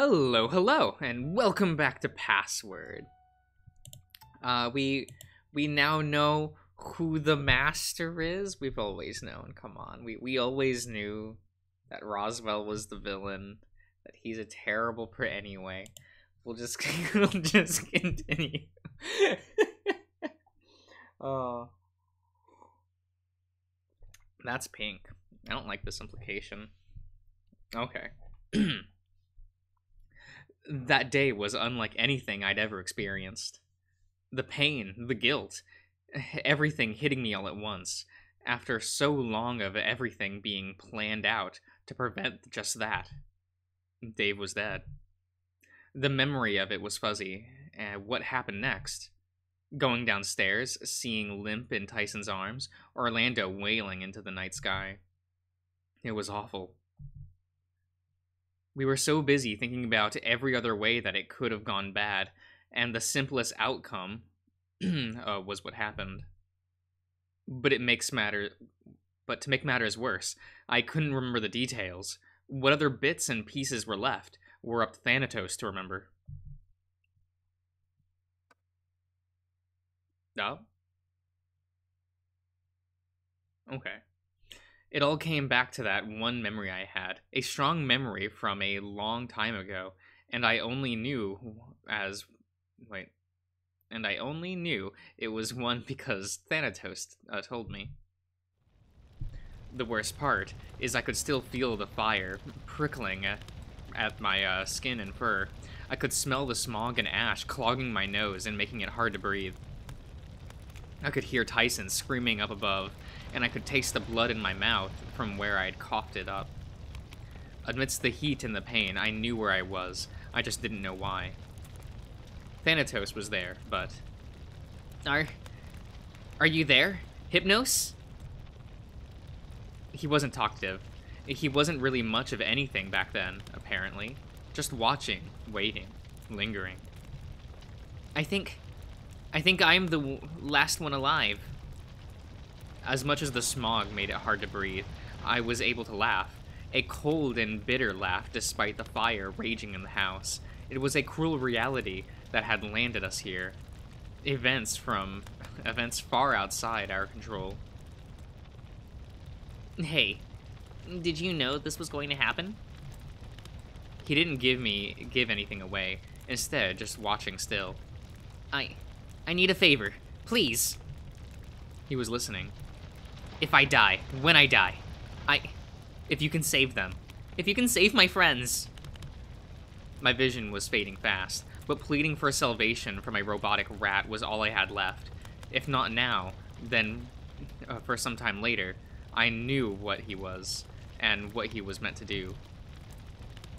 Hello, hello, and welcome back to Password. Uh, we we now know who the master is. We've always known. Come on, we we always knew that Roswell was the villain. That he's a terrible per anyway. We'll just we'll just continue. oh, that's pink. I don't like this implication. Okay. that day was unlike anything I'd ever experienced. The pain, the guilt, everything hitting me all at once, after so long of everything being planned out to prevent just that. Dave was dead. The memory of it was fuzzy, and what happened next? Going downstairs, seeing Limp in Tyson's arms, Orlando wailing into the night sky. It was awful. We were so busy thinking about every other way that it could have gone bad, and the simplest outcome uh, was what happened. But it makes matter. But to make matters worse, I couldn't remember the details. What other bits and pieces were left were up to Thanatos to remember. No? Okay. It all came back to that one memory I had, a strong memory from a long time ago, and I only knew as wait, and I only knew it was one because Thanatos uh, told me. The worst part is I could still feel the fire prickling at, at my uh, skin and fur. I could smell the smog and ash clogging my nose and making it hard to breathe. I could hear Tyson screaming up above, and I could taste the blood in my mouth from where I'd coughed it up. Amidst the heat and the pain, I knew where I was. I just didn't know why. Thanatos was there, but... Are... Are you there? Hypnos? He wasn't talkative. He wasn't really much of anything back then, apparently. Just watching, waiting, lingering. I think... I think I'm the last one alive. As much as the smog made it hard to breathe, I was able to laugh. A cold and bitter laugh despite the fire raging in the house. It was a cruel reality that had landed us here. Events from events far outside our control. Hey, did you know this was going to happen? He didn't give me give anything away, instead just watching still. I I need a favor, please. He was listening. If I die, when I die, I... If you can save them. If you can save my friends. My vision was fading fast, but pleading for salvation for my robotic rat was all I had left. If not now, then uh, for some time later, I knew what he was, and what he was meant to do.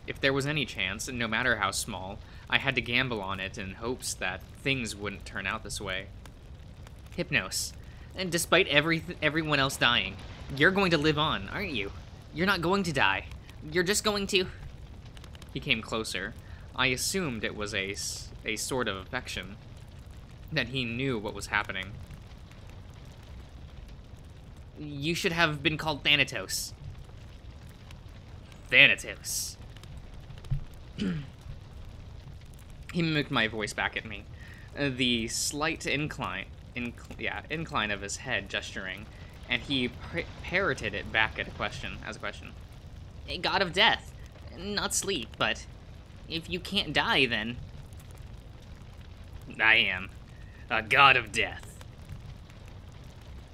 If there was any chance, no matter how small, I had to gamble on it in hopes that things wouldn't turn out this way. Hypnos, and despite every everyone else dying, you're going to live on, aren't you? You're not going to die. You're just going to... He came closer. I assumed it was a, a sort of affection. That he knew what was happening. You should have been called Thanatos. Thanatos. he mimicked my voice back at me. Uh, the slight incline inc yeah, incline of his head gesturing, and he parroted it back at a question, as a question. A god of death. Not sleep, but if you can't die, then... I am. A god of death.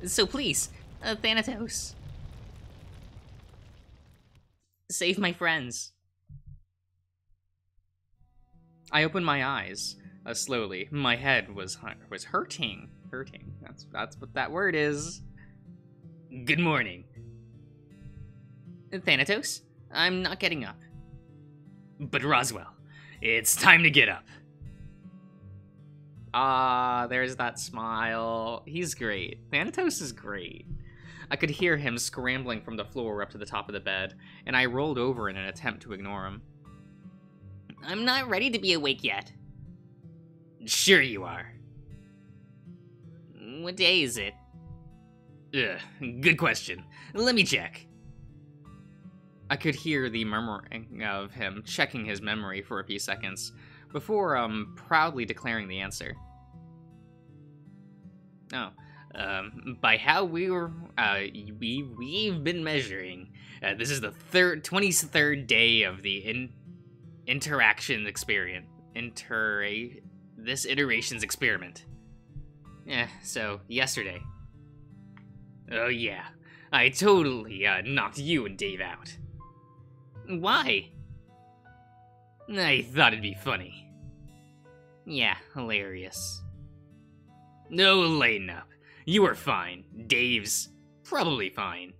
So please, uh, Thanatos. Save my friends. I opened my eyes uh, slowly. My head was was hurting hurting. That's that's what that word is. Good morning. Thanatos, I'm not getting up. But Roswell, it's time to get up. Ah, there's that smile. He's great. Thanatos is great. I could hear him scrambling from the floor up to the top of the bed, and I rolled over in an attempt to ignore him. I'm not ready to be awake yet. Sure you are. What day is it? Ugh, good question. Let me check. I could hear the murmuring of him checking his memory for a few seconds before um proudly declaring the answer. Oh, um, by how we were, uh, we we've been measuring. Uh, this is the third, twenty third day of the in, interaction experiment. Inter, this iteration's experiment. Yeah, so yesterday. Oh yeah, I totally uh, knocked you and Dave out. Why? I thought it'd be funny. Yeah, hilarious. No, lighten up. You are fine. Dave's probably fine.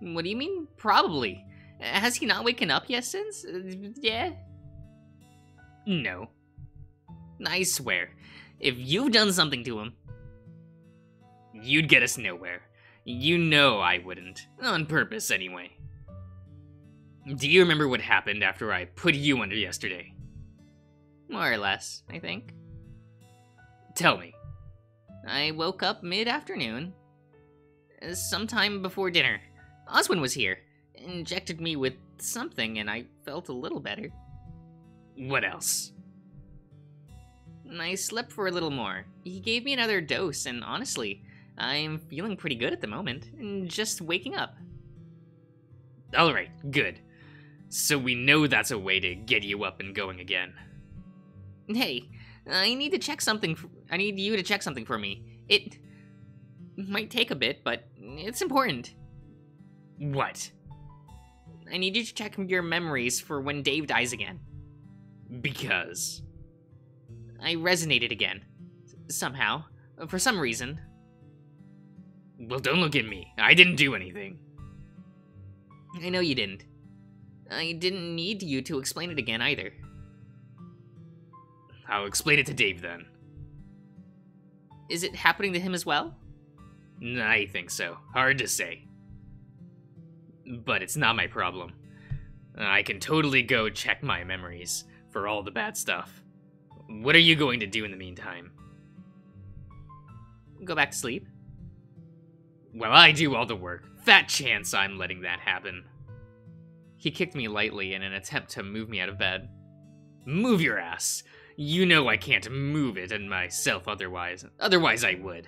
What do you mean, probably? Has he not waken up yet since? Uh, yeah? No. I swear, if you've done something to him, you'd get us nowhere. You know I wouldn't. On purpose, anyway. Do you remember what happened after I put you under yesterday? More or less, I think. Tell me. I woke up mid-afternoon. Sometime before dinner. Oswin was here. Injected me with something and I felt a little better. What else? I slept for a little more. He gave me another dose and honestly, I'm feeling pretty good at the moment. and Just waking up. Alright, good. So we know that's a way to get you up and going again. Hey, I need to check something. For, I need you to check something for me. It might take a bit, but it's important. What? I need you to check your memories for when Dave dies again. Because? I resonated again. Somehow. For some reason. Well, don't look at me. I didn't do anything. I know you didn't. I didn't need you to explain it again either. I'll explain it to Dave then. Is it happening to him as well? I think so. Hard to say. But it's not my problem. I can totally go check my memories for all the bad stuff. What are you going to do in the meantime? Go back to sleep. Well, I do all the work. Fat chance I'm letting that happen. He kicked me lightly in an attempt to move me out of bed. Move your ass! You know I can't move it and myself otherwise. Otherwise I would.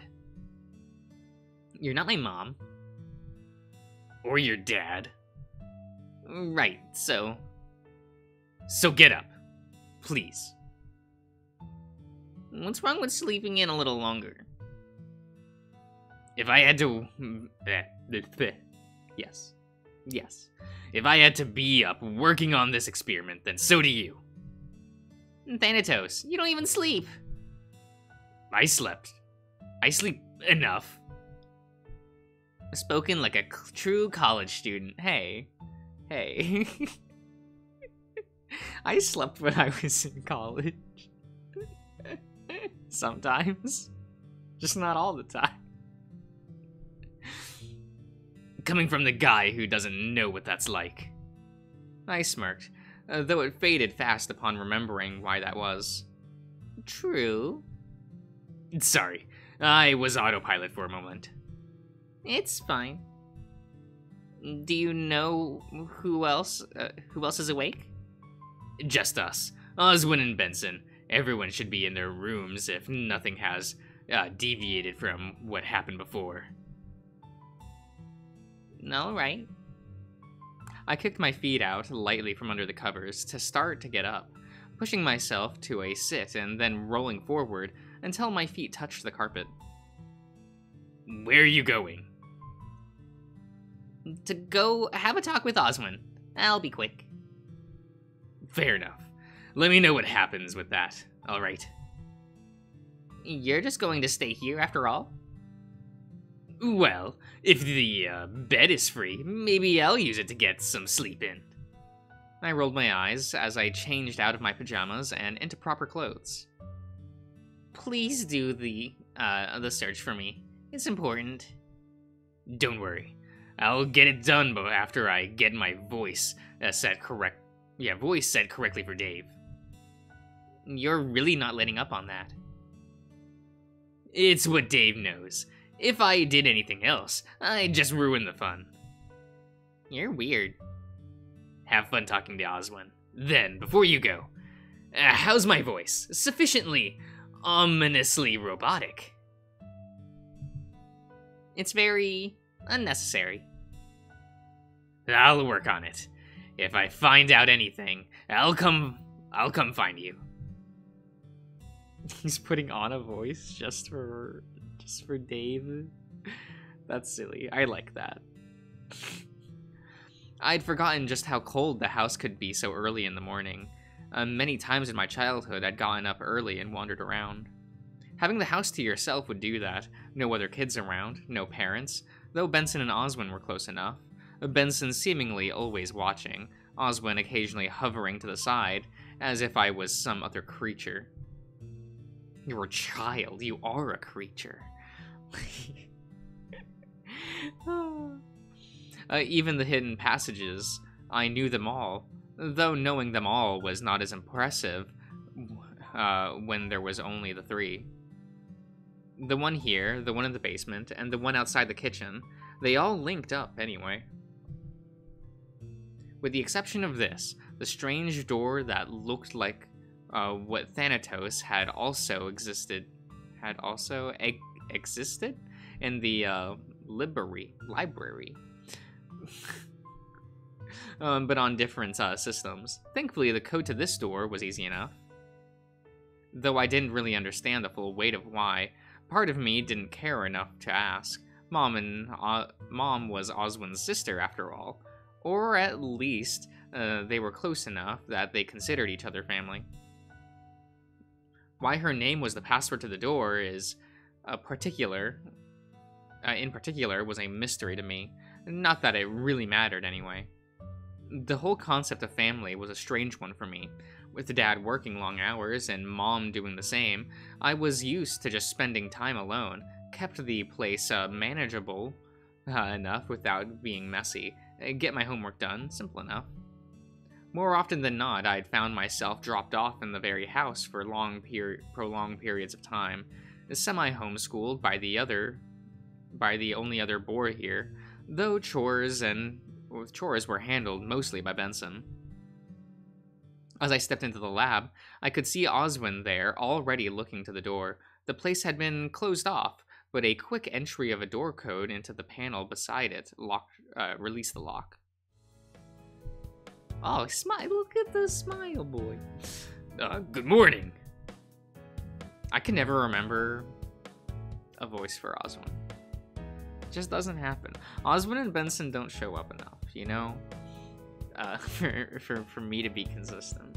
You're not my mom. Or your dad. Right, so... So get up. Please. What's wrong with sleeping in a little longer? If I had to... Hmm, eh, eh, yes. Yes. If I had to be up working on this experiment, then so do you. Thanatos, you don't even sleep. I slept. I sleep enough. Spoken like a true college student. Hey. Hey. I slept when I was in college. Sometimes. Just not all the time. Coming from the guy who doesn't know what that's like. I smirked uh, though it faded fast upon remembering why that was. True. Sorry, I was autopilot for a moment. It's fine. Do you know who else? Uh, who else is awake? Just us, Oswin and Benson. Everyone should be in their rooms if nothing has uh, deviated from what happened before. All right. I kicked my feet out lightly from under the covers to start to get up, pushing myself to a sit and then rolling forward until my feet touched the carpet. Where are you going? To go have a talk with Oswin. I'll be quick. Fair enough. Let me know what happens with that, alright? You're just going to stay here after all? Well, if the uh, bed is free, maybe I'll use it to get some sleep in. I rolled my eyes as I changed out of my pajamas and into proper clothes. Please do the uh, the search for me. It's important. Don't worry, I'll get it done after I get my voice uh, set correct. Yeah, voice set correctly for Dave. You're really not letting up on that. It's what Dave knows. If I did anything else, I'd just ruin the fun. You're weird. Have fun talking to Oswin. Then, before you go, uh, how's my voice? Sufficiently ominously robotic. It's very unnecessary. I'll work on it. If I find out anything, I'll come I'll come find you. He's putting on a voice just for just for Dave. That's silly. I like that. I'd forgotten just how cold the house could be so early in the morning. Uh, many times in my childhood, I'd gotten up early and wandered around. Having the house to yourself would do that. No other kids around, no parents, though Benson and Oswin were close enough. Benson seemingly always watching, Oswin occasionally hovering to the side, as if I was some other creature. You're a child, you are a creature. uh, even the hidden passages, I knew them all, though knowing them all was not as impressive uh, when there was only the three. The one here, the one in the basement, and the one outside the kitchen, they all linked up anyway. With the exception of this, the strange door that looked like uh, what Thanatos had also existed, had also existed in the uh, library, library. um, but on different uh, systems. Thankfully, the code to this door was easy enough. Though I didn't really understand the full weight of why, part of me didn't care enough to ask. Mom and uh, Mom was Oswin's sister, after all, or at least uh, they were close enough that they considered each other family. Why her name was the password to the door is a particular, uh, in particular, was a mystery to me. Not that it really mattered anyway. The whole concept of family was a strange one for me. With dad working long hours and mom doing the same, I was used to just spending time alone, kept the place uh, manageable uh, enough without being messy, get my homework done, simple enough. More often than not, I'd found myself dropped off in the very house for long peri- prolonged periods of time, semi-homeschooled by the other, by the only other boy here, though chores and chores were handled mostly by Benson. As I stepped into the lab, I could see Oswin there, already looking to the door. The place had been closed off, but a quick entry of a door code into the panel beside it locked, uh, released the lock. Oh, smile! Look at the smile, boy. Uh, good morning. I can never remember a voice for Oswin. It just doesn't happen. Oswin and Benson don't show up enough, you know, uh, for, for for me to be consistent.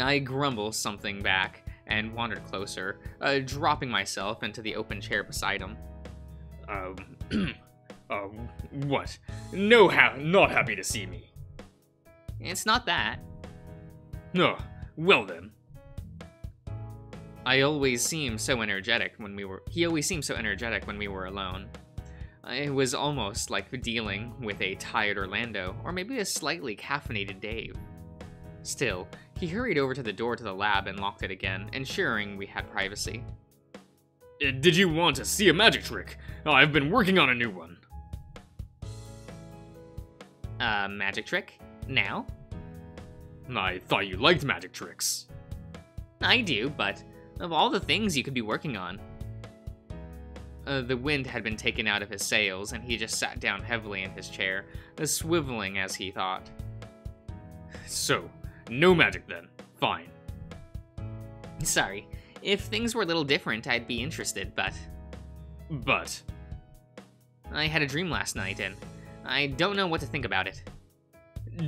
I grumble something back and wandered closer, uh, dropping myself into the open chair beside him. Um, um, what? No, ha- not happy to see me. It's not that. No, well then. I always seemed so energetic when we were. He always seemed so energetic when we were alone. It was almost like dealing with a tired Orlando, or maybe a slightly caffeinated Dave. Still, he hurried over to the door to the lab and locked it again, ensuring we had privacy. Uh, did you want to see a magic trick? I've been working on a new one. A magic trick? Now? I thought you liked magic tricks. I do, but of all the things you could be working on. Uh, the wind had been taken out of his sails, and he just sat down heavily in his chair, swiveling as he thought. So, no magic then. Fine. Sorry. If things were a little different, I'd be interested, but. But. I had a dream last night, and I don't know what to think about it.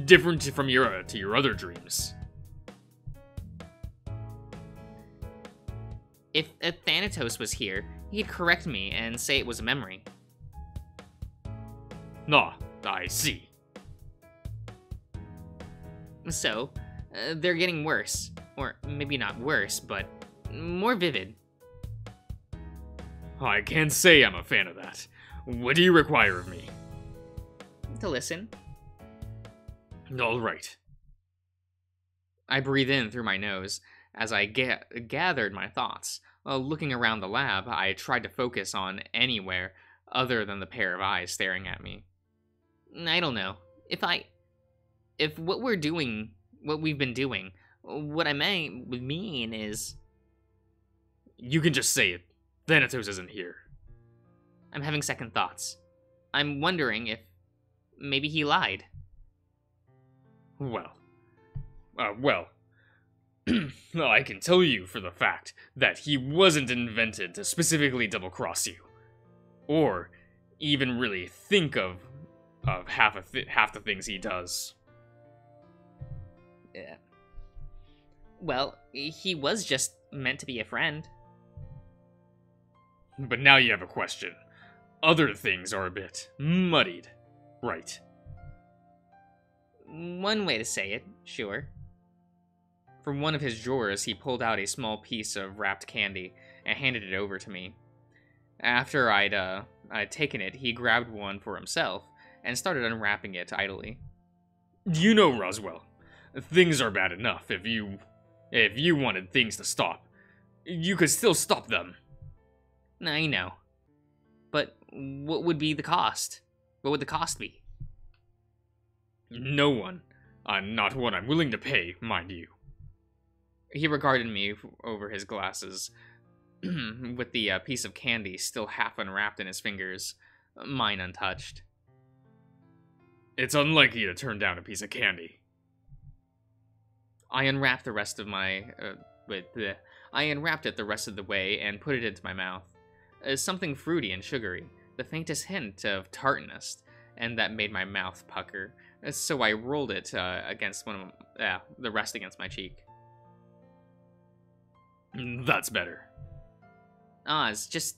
Different from your uh, to your other dreams. If a Thanatos was here, he'd correct me and say it was a memory. Ah, I see. So, uh, they're getting worse. Or maybe not worse, but more vivid. I can't say I'm a fan of that. What do you require of me? To listen. All right. I breathe in through my nose as I ga- gathered my thoughts. Uh, looking around the lab, I tried to focus on anywhere other than the pair of eyes staring at me. I don't know. If I. If what we're doing, what we've been doing, what I may mean is. You can just say it. Thanatos isn't here. I'm having second thoughts. I'm wondering if maybe he lied. Well. Uh, well. I can tell you for the fact that he wasn't invented to specifically double cross you. Or even really think of of half of th- half the things he does. Yeah. Well, he was just meant to be a friend. But now you have a question. Other things are a bit muddied, right? One way to say it, sure. From one of his drawers, he pulled out a small piece of wrapped candy and handed it over to me. After I'd, uh, I'd taken it, he grabbed one for himself and started unwrapping it idly. You know, Roswell, things are bad enough if you. if you wanted things to stop. You could still stop them. I know. But what would be the cost? What would the cost be? No one. Uh, not what I'm willing to pay, mind you. He regarded me over his glasses, with the uh, piece of candy still half unwrapped in his fingers, mine untouched. It's unlikely to turn down a piece of candy. I unwrapped the rest of my. Uh, wait, bleh. I unwrapped it the rest of the way and put it into my mouth. Uh, something fruity and sugary, the faintest hint of tartness, and that made my mouth pucker. Uh, So I rolled it uh, against one of uh, the rest against my cheek. Mm, That's better. Oz, just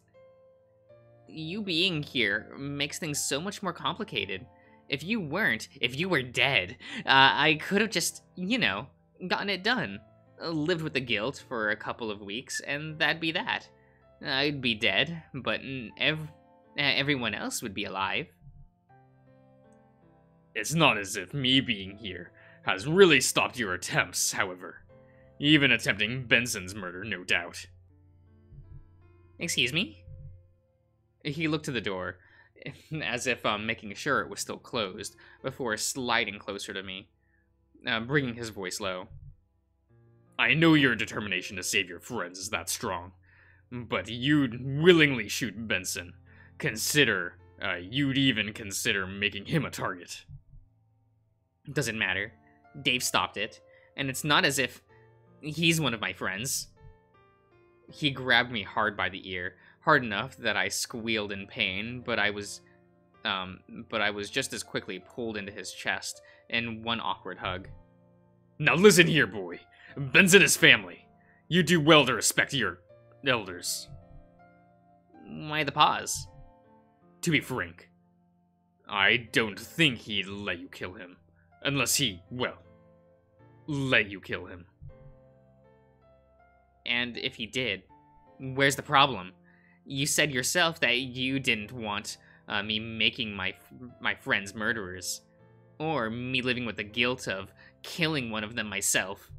you being here makes things so much more complicated. If you weren't, if you were dead, uh, I could have just, you know, gotten it done. Uh, lived with the guilt for a couple of weeks, and that'd be that. I'd be dead, but ev- uh, everyone else would be alive. It's not as if me being here has really stopped your attempts, however. Even attempting Benson's murder, no doubt. Excuse me? He looked to the door, as if um, making sure it was still closed, before sliding closer to me, uh, bringing his voice low. I know your determination to save your friends is that strong, but you'd willingly shoot Benson. Consider, uh, you'd even consider making him a target. Doesn't matter. Dave stopped it, and it's not as if he's one of my friends. He grabbed me hard by the ear, hard enough that I squealed in pain, but I was um but I was just as quickly pulled into his chest in one awkward hug. Now listen here, boy. Benson his family. You do well to respect your elders. Why the pause? To be frank, I don't think he'd let you kill him. Unless he, well, let you kill him. And if he did, where's the problem? You said yourself that you didn't want uh, me making my my friends murderers, or me living with the guilt of killing one of them myself.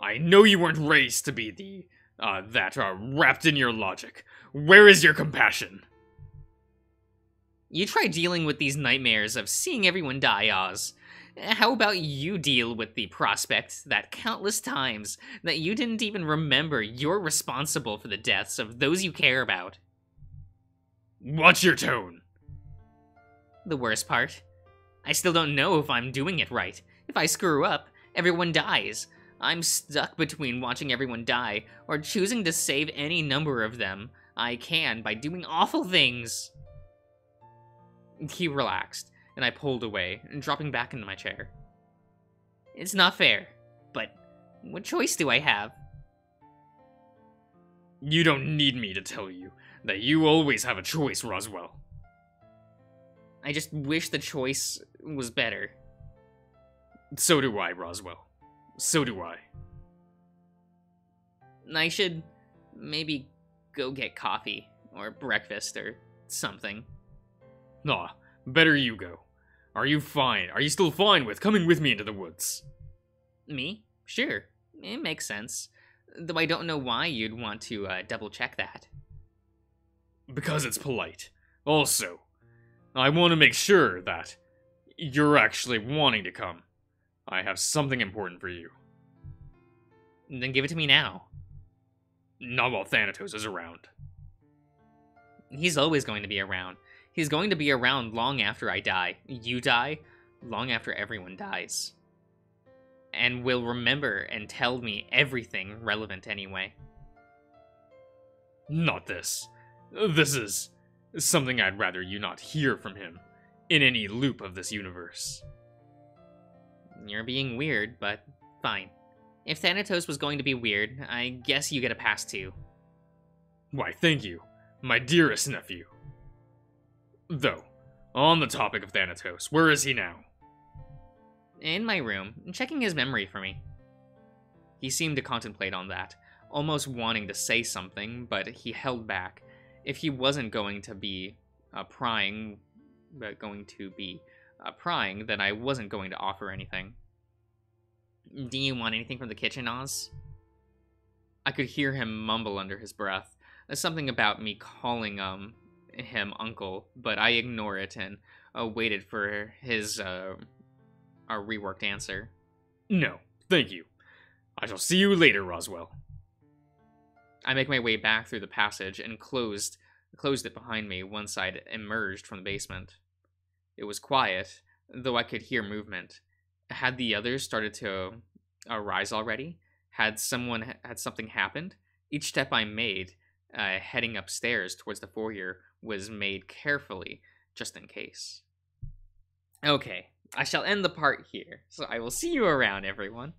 I know you weren't raised to be the, uh, that are wrapped in your logic. Where is your compassion? You try dealing with these nightmares of seeing everyone die, Oz. How about you deal with the prospect that countless times that you didn't even remember you're responsible for the deaths of those you care about? Watch your tone. The worst part? I still don't know if I'm doing it right. If I screw up, everyone dies. I'm stuck between watching everyone die or choosing to save any number of them I can by doing awful things. He relaxed, and I pulled away, dropping back into my chair. It's not fair, but what choice do I have? You don't need me to tell you that you always have a choice, Roswell. I just wish the choice was better. So do I, Roswell. So do I. I should maybe go get coffee or breakfast or something. Nah, better you go. Are you fine? Are you still fine with coming with me into the woods? Me? Sure. It makes sense. Though I don't know why you'd want to uh, double check that. Because it's polite. Also, I want to make sure that you're actually wanting to come. I have something important for you. Then give it to me now. Not while Thanatos is around. He's always going to be around. He's going to be around long after I die. You die, long after everyone dies. And will remember and tell me everything relevant anyway. Not this. This is something I'd rather you not hear from him in any loop of this universe. You're being weird, but fine. If Thanatos was going to be weird, I guess you get a pass too. Why, thank you, my dearest nephew. Though, on the topic of Thanatos, where is he now? In my room, checking his memory for me. He seemed to contemplate on that, almost wanting to say something, but he held back. If he wasn't going to be uh, prying, but going to be uh, prying, then I wasn't going to offer anything. Do you want anything from the kitchen, Oz? I could hear him mumble under his breath, uh, something about me calling um him uncle, but I ignore it and uh, waited for his uh, our reworked answer. No, thank you. I shall see you later, Roswell. I make my way back through the passage and closed closed it behind me once I'd emerged from the basement. It was quiet, though I could hear movement. Had the others started to arise already? Had someone had something happened? Each step I made, uh, heading upstairs towards the foyer, was made carefully, just in case. Okay, I shall end the part here, so I will see you around, everyone.